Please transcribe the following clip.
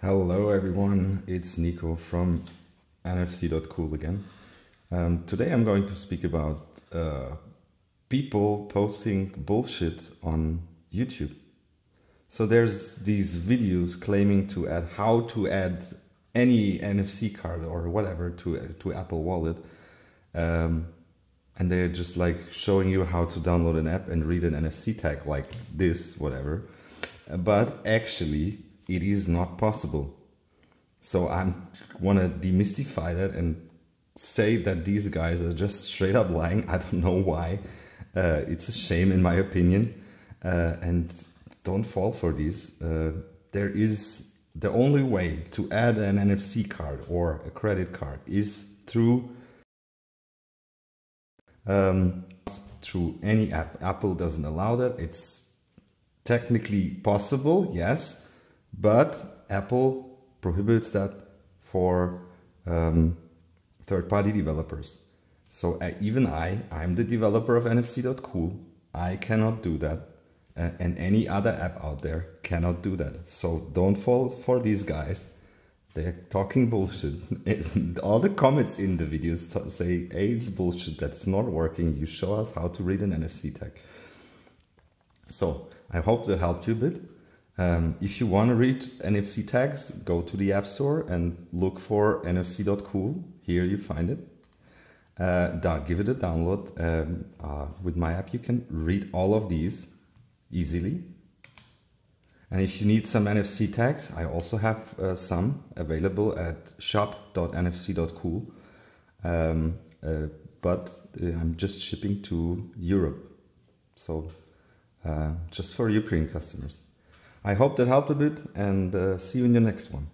Hello everyone, it's Nico from NFC.cool again. Um, today I'm going to speak about uh, people posting bullshit on YouTube. So there's these videos claiming to add how to add any NFC card or whatever to to Apple Wallet, um, and they're just like showing you how to download an app and read an NFC tag like this, whatever. But actually, it is not possible. So I want to demystify that and say that these guys are just straight up lying. I don't know why. Uh, it's a shame, in my opinion. Uh, and don't fall for these. Uh, there is the only way to add an NFC card or a credit card is through um, through any app. Apple doesn't allow that. It's technically possible, yes, but Apple prohibits that for um, third-party developers. So even I, I'm the developer of NFC.cool. I cannot do that. Uh, and any other app out there cannot do that. So don't fall for these guys. They're talking bullshit. All the comments in the videos say, hey, it's bullshit, that's not working. You show us how to read an NFC tag. So I hope that helped you a bit. Um, if you want to read NFC tags, go to the App Store and look for NFC.cool. Here you find it. Uh, give it a download. Um, uh, with my app, you can read all of these easily. And if you need some NFC tags, I also have uh, some available at shop.nfc.cool. Um, uh, but uh, I'm just shipping to Europe. So uh, just for European customers. I hope that helped a bit and uh, see you in the next one.